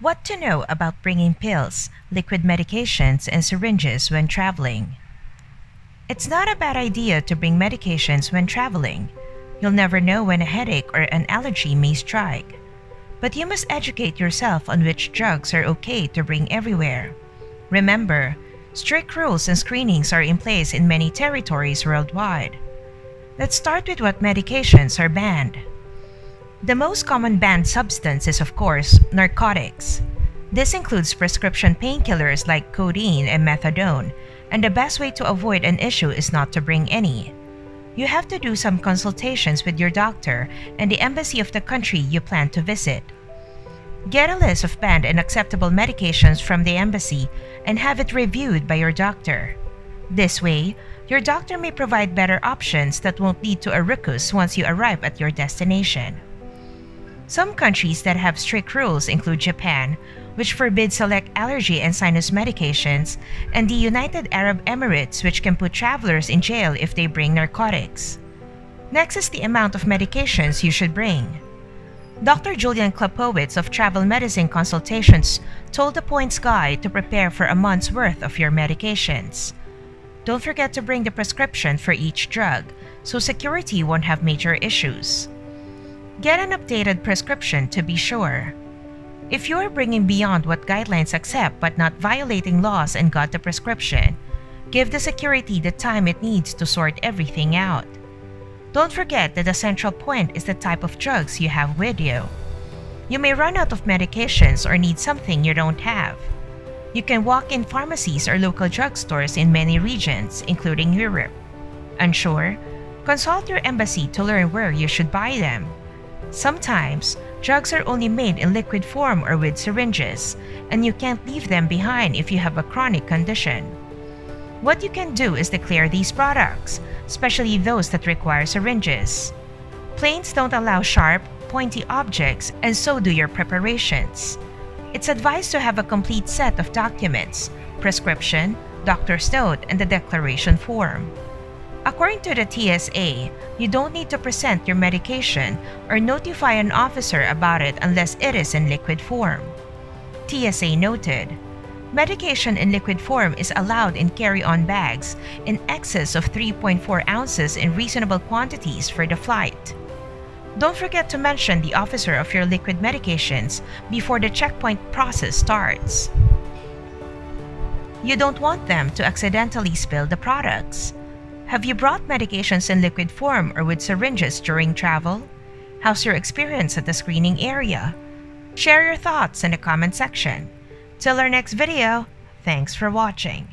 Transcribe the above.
What to know about bringing pills, liquid medications, and syringes when traveling. It's not a bad idea to bring medications when traveling. You'll never know when a headache or an allergy may strike. But you must educate yourself on which drugs are okay to bring everywhere. Remember, strict rules and screenings are in place in many territories worldwide. Let's start with what medications are banned. The most common banned substance is, of course, narcotics. This includes prescription painkillers like codeine and methadone, and the best way to avoid an issue is not to bring any. You have to do some consultations with your doctor and the embassy of the country you plan to visit. Get a list of banned and acceptable medications from the embassy and have it reviewed by your doctor. This way, your doctor may provide better options that won't lead to a ruckus once you arrive at your destination. Some countries that have strict rules include Japan, which forbids select allergy and sinus medications, and the United Arab Emirates, which can put travelers in jail if they bring narcotics. Next is the amount of medications you should bring. Dr. Julian Klapowitz of Travel Medicine Consultations told the Points Guy to prepare for a month's worth of your medications. Don't forget to bring the prescription for each drug, so security won't have major issues. Get an updated prescription to be sure. If you are bringing beyond what guidelines accept but not violating laws and got the prescription, give the security the time it needs to sort everything out. Don't forget that the central point is the type of drugs you have with you. You may run out of medications or need something you don't have. You can walk in pharmacies or local drugstores in many regions, including Europe. Unsure? Consult your embassy to learn where you should buy them. Sometimes, drugs are only made in liquid form or with syringes, and you can't leave them behind if you have a chronic condition. What you can do is declare these products, especially those that require syringes. Planes don't allow sharp, pointy objects, and so do your preparations. It's advised to have a complete set of documents prescription, doctor's note, and the declaration form. According to the TSA, you don't need to present your medication or notify an officer about it unless it is in liquid form. TSA noted, Medication in liquid form is allowed in carry on bags in excess of 3.4 ounces in reasonable quantities for the flight. Don't forget to mention the officer of your liquid medications before the checkpoint process starts. You don't want them to accidentally spill the products. Have you brought medications in liquid form or with syringes during travel? How's your experience at the screening area? Share your thoughts in the comment section. Till our next video, thanks for watching.